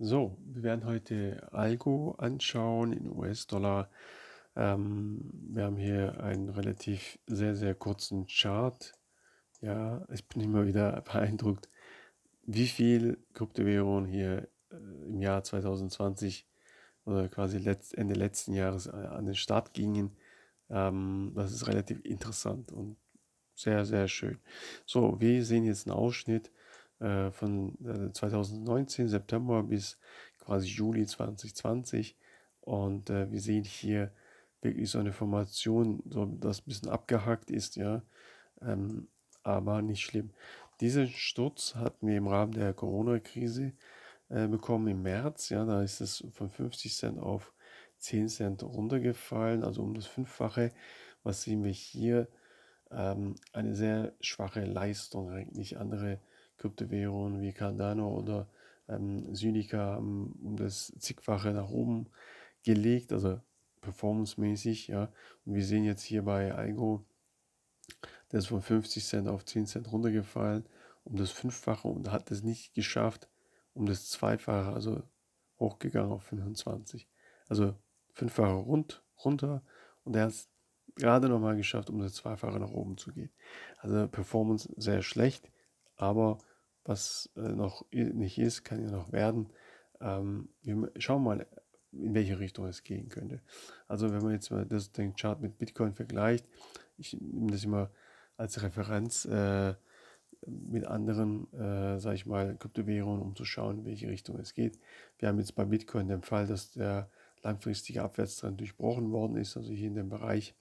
So, wir werden heute Algo anschauen in US-Dollar. Ähm, wir haben hier einen relativ sehr, sehr kurzen Chart. Ja, ich bin immer wieder beeindruckt, wie viel Kryptowährungen hier äh, im Jahr 2020 oder quasi letzt, Ende letzten Jahres äh, an den Start gingen. Ähm, das ist relativ interessant und sehr, sehr schön. So, wir sehen jetzt einen Ausschnitt äh, von 2019 äh, September bis quasi Juli 2020 und äh, wir sehen hier wirklich so eine Formation, so das ein bisschen abgehackt ist, ja, ähm, aber nicht schlimm. Diesen Sturz hatten wir im Rahmen der Corona-Krise äh, bekommen im März, ja, da ist es von 50 Cent auf 10 Cent runtergefallen, also um das Fünffache. Was sehen wir hier? Ähm, eine sehr schwache Leistung eigentlich. Andere Kryptowährungen wie Cardano oder ähm, haben um das zigfache nach oben gelegt, also performancemäßig, ja. Und wir sehen jetzt hier bei Algo, der ist von 50 Cent auf 10 Cent runtergefallen, um das Fünffache und hat es nicht geschafft, um das Zweifache, also hochgegangen auf 25. Also Fünffache rund, runter und er hat es gerade nochmal geschafft, um das Zweifache nach oben zu gehen. Also Performance sehr schlecht, aber was äh, noch nicht ist, kann ja noch werden. Ähm, wir schauen mal, in welche Richtung es gehen könnte. Also wenn man jetzt mal das, den Chart mit Bitcoin vergleicht, ich nehme das immer als Referenz äh, mit anderen, äh, sage ich mal, Kryptowährungen, um zu schauen, in welche Richtung es geht. Wir haben jetzt bei Bitcoin den Fall, dass der langfristige Abwärtstrend durchbrochen worden ist, also hier in dem Bereich,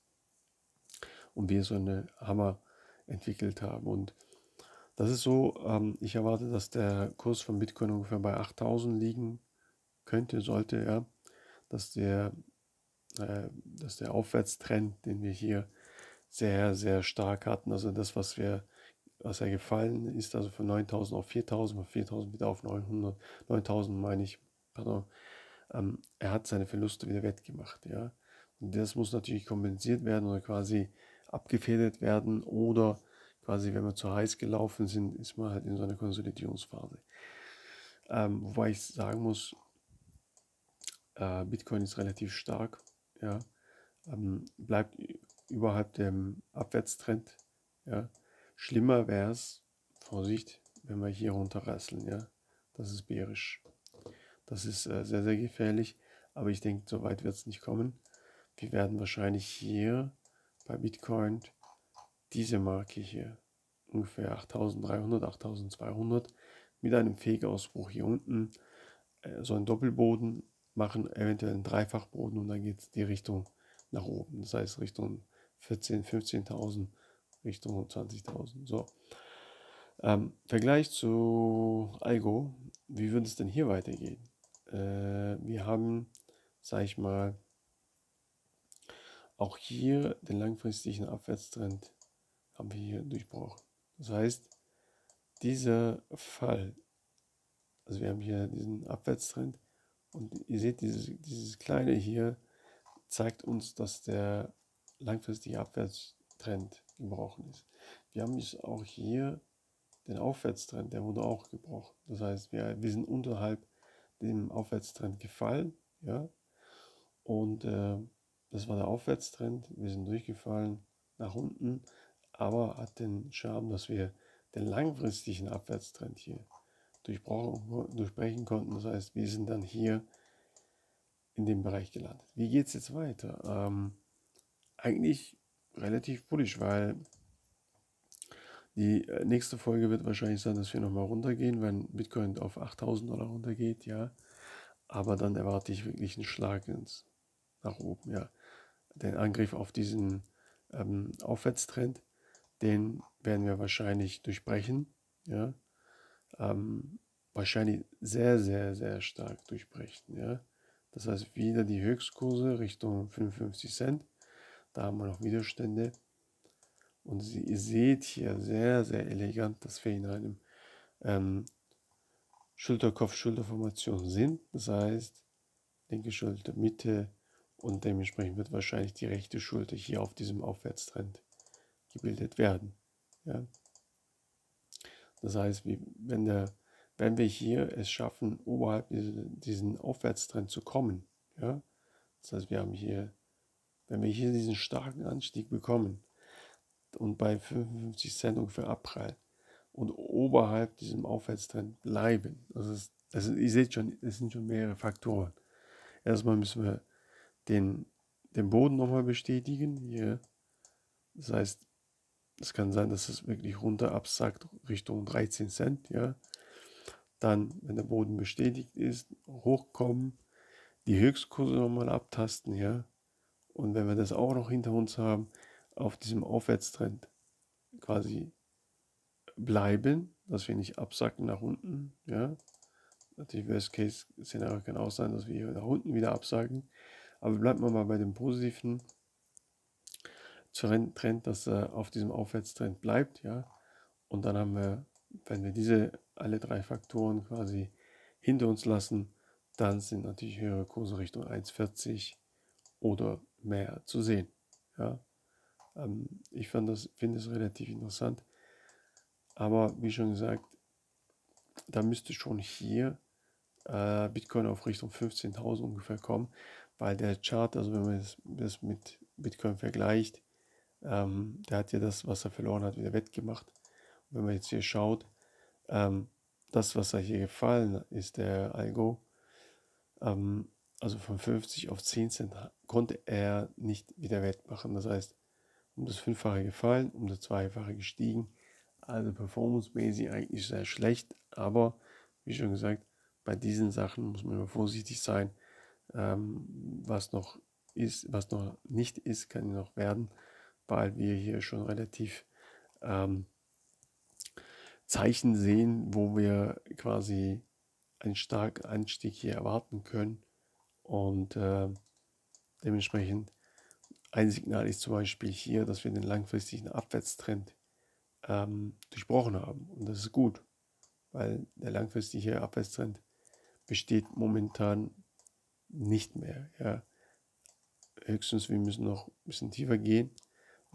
und wir so eine Hammer entwickelt haben. Und das ist so, ähm, ich erwarte, dass der Kurs von Bitcoin ungefähr bei 8000 liegen könnte, sollte er, dass der, äh, dass der Aufwärtstrend, den wir hier sehr, sehr stark hatten, also das, was wir, was er gefallen ist, also von 9000 auf 4000, von 4000 wieder auf 900, 9000 meine ich, pardon, ähm, er hat seine Verluste wieder wettgemacht, ja. Und das muss natürlich kompensiert werden oder quasi abgefedert werden oder quasi, wenn wir zu heiß gelaufen sind, ist man halt in so einer Konsolidierungsphase. Ähm, wobei ich sagen muss, äh, Bitcoin ist relativ stark, ja, ähm, bleibt überhalb dem Abwärtstrend. Ja. Schlimmer wäre es, Vorsicht, wenn wir hier runterrasseln, ja, das ist bärisch. Das ist äh, sehr, sehr gefährlich, aber ich denke, so weit wird es nicht kommen. Wir werden wahrscheinlich hier bei Bitcoin diese Marke hier, ungefähr 8300, 8200, mit einem Fegausbruch hier unten, äh, so einen Doppelboden machen, eventuell einen Dreifachboden und dann geht es die Richtung nach oben. Das heißt Richtung 14.000, 15.000, Richtung 20.000. So. Ähm, Vergleich zu Algo, wie würde es denn hier weitergehen? Äh, wir haben, sag ich mal, auch hier den langfristigen Abwärtstrend haben wir hier durchbrochen. Das heißt, dieser Fall, also wir haben hier diesen Abwärtstrend und ihr seht, dieses, dieses kleine hier zeigt uns, dass der langfristige Abwärtstrend gebrochen ist. Wir haben jetzt auch hier den Aufwärtstrend, der wurde auch gebrochen. Das heißt, wir, wir sind unterhalb dem Aufwärtstrend gefallen, ja, und äh, das war der Aufwärtstrend. Wir sind durchgefallen nach unten aber hat den Charme, dass wir den langfristigen Abwärtstrend hier durchbrechen konnten. Das heißt, wir sind dann hier in dem Bereich gelandet. Wie geht es jetzt weiter? Ähm, eigentlich relativ bullisch, weil die äh, nächste Folge wird wahrscheinlich sein, dass wir nochmal runtergehen, wenn Bitcoin auf 8000 Dollar runtergeht, ja. Aber dann erwarte ich wirklich einen Schlag ins, nach oben, ja. Den Angriff auf diesen ähm, Aufwärtstrend den werden wir wahrscheinlich durchbrechen. Ja? Ähm, wahrscheinlich sehr, sehr, sehr stark durchbrechen. Ja? Das heißt, wieder die Höchstkurse Richtung 55 Cent. Da haben wir noch Widerstände. Und Sie, ihr seht hier sehr, sehr elegant, dass wir in einem ähm, Schulter-Kopf-Schulter-Formation sind. Das heißt, linke Schulter, Mitte und dementsprechend wird wahrscheinlich die rechte Schulter hier auf diesem Aufwärtstrend gebildet werden. Ja. Das heißt, wenn der wenn wir hier es schaffen, oberhalb diese, diesen Aufwärtstrend zu kommen, ja, das heißt, wir haben hier, wenn wir hier diesen starken Anstieg bekommen und bei 55 Cent ungefähr abprallen und oberhalb diesem Aufwärtstrend bleiben, also, es, also ihr seht schon, es sind schon mehrere Faktoren. Erstmal müssen wir den, den Boden nochmal bestätigen, hier, das heißt, es kann sein, dass es wirklich runter absackt Richtung 13 Cent, ja. Dann, wenn der Boden bestätigt ist, hochkommen, die Höchstkurse nochmal abtasten, ja. Und wenn wir das auch noch hinter uns haben, auf diesem Aufwärtstrend quasi bleiben, dass wir nicht absacken nach unten, ja. Natürlich Worst Case Szenario kann auch sein, dass wir hier nach unten wieder absagen. Aber bleiben wir mal bei dem positiven Trend, dass er auf diesem Aufwärtstrend bleibt, ja. Und dann haben wir, wenn wir diese alle drei Faktoren quasi hinter uns lassen, dann sind natürlich höhere Kurse Richtung 1,40 oder mehr zu sehen. Ja. Ähm, ich fand das, finde es relativ interessant. Aber wie schon gesagt, da müsste schon hier äh, Bitcoin auf Richtung 15.000 ungefähr kommen, weil der Chart, also wenn man das, das mit Bitcoin vergleicht, ähm, der hat ja das, was er verloren hat, wieder wettgemacht. Und wenn man jetzt hier schaut, ähm, das, was er hier gefallen ist, der Algo, ähm, also von 50 auf 10 Cent, konnte er nicht wieder wettmachen. Das heißt, um das Fünffache gefallen, um das Zweifache gestiegen. Also performancemäßig eigentlich sehr schlecht, aber wie schon gesagt, bei diesen Sachen muss man immer vorsichtig sein. Ähm, was noch ist, was noch nicht ist, kann noch werden weil wir hier schon relativ ähm, Zeichen sehen, wo wir quasi einen starken Anstieg hier erwarten können. Und äh, dementsprechend ein Signal ist zum Beispiel hier, dass wir den langfristigen Abwärtstrend ähm, durchbrochen haben. Und das ist gut, weil der langfristige Abwärtstrend besteht momentan nicht mehr. Ja. Höchstens wir müssen noch ein bisschen tiefer gehen.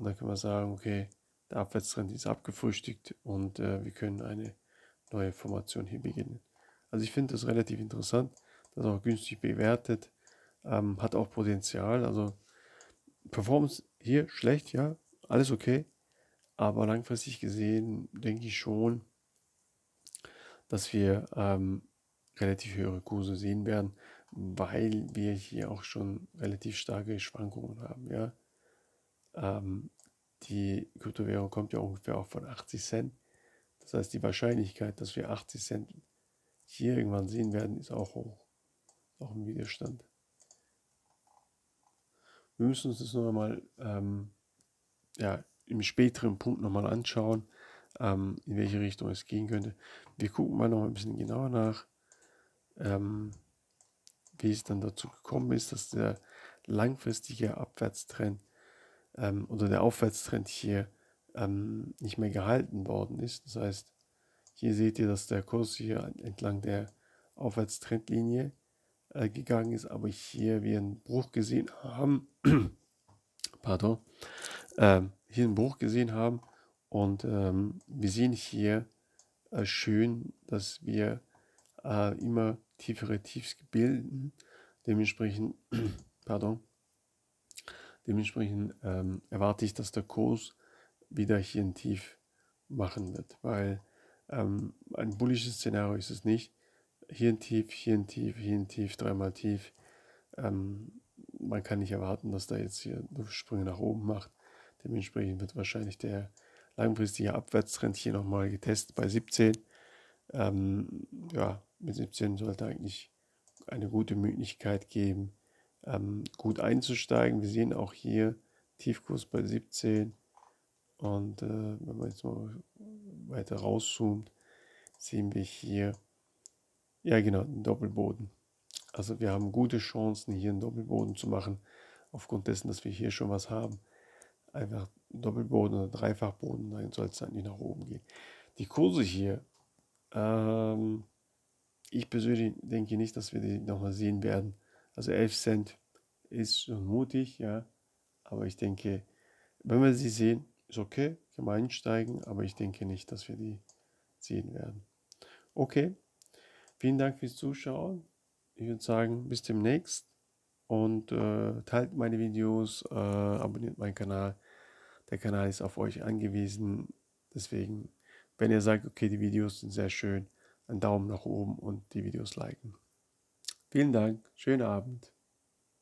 Und dann können wir sagen, okay, der Abwärtstrend ist abgefrühstückt und äh, wir können eine neue Formation hier beginnen. Also ich finde das relativ interessant, das ist auch günstig bewertet, ähm, hat auch Potenzial. Also Performance hier schlecht, ja, alles okay. Aber langfristig gesehen denke ich schon, dass wir ähm, relativ höhere Kurse sehen werden, weil wir hier auch schon relativ starke Schwankungen haben. Ja. Ähm, die Kryptowährung kommt ja ungefähr auch von 80 Cent. Das heißt, die Wahrscheinlichkeit, dass wir 80 Cent hier irgendwann sehen werden, ist auch hoch. Auch im Widerstand. Wir müssen uns das noch einmal ähm, ja, im späteren Punkt nochmal anschauen, ähm, in welche Richtung es gehen könnte. Wir gucken mal noch ein bisschen genauer nach, ähm, wie es dann dazu gekommen ist, dass der langfristige Abwärtstrend ähm, oder der Aufwärtstrend hier ähm, nicht mehr gehalten worden ist. Das heißt, hier seht ihr, dass der Kurs hier entlang der Aufwärtstrendlinie äh, gegangen ist, aber hier wir einen Bruch gesehen haben. Pardon. Ähm, hier einen Bruch gesehen haben und ähm, wir sehen hier äh, schön, dass wir äh, immer tiefere Tiefs bilden. Dementsprechend, pardon, Dementsprechend ähm, erwarte ich, dass der Kurs wieder hier ein Tief machen wird, weil ähm, ein bullisches Szenario ist es nicht. Hier ein Tief, hier ein Tief, hier ein Tief, dreimal Tief. Ähm, man kann nicht erwarten, dass da jetzt hier Sprünge nach oben macht. Dementsprechend wird wahrscheinlich der langfristige Abwärtstrend hier nochmal getestet bei 17. Ähm, ja, mit 17 sollte eigentlich eine gute Möglichkeit geben, ähm, gut einzusteigen. Wir sehen auch hier Tiefkurs bei 17 und äh, wenn man jetzt mal weiter rauszoomt, sehen wir hier, ja genau, den Doppelboden. Also wir haben gute Chancen, hier einen Doppelboden zu machen, aufgrund dessen, dass wir hier schon was haben. Einfach Doppelboden oder Dreifachboden, dann soll es eigentlich nach oben gehen. Die Kurse hier, ähm, ich persönlich denke nicht, dass wir die nochmal sehen werden. Also 11 Cent ist schon mutig, ja. Aber ich denke, wenn wir sie sehen, ist okay, kann man einsteigen, aber ich denke nicht, dass wir die sehen werden. Okay, vielen Dank fürs Zuschauen. Ich würde sagen, bis demnächst und äh, teilt meine Videos, äh, abonniert meinen Kanal. Der Kanal ist auf euch angewiesen. Deswegen, wenn ihr sagt, okay, die Videos sind sehr schön, einen Daumen nach oben und die Videos liken. Vielen Dank, schönen Abend.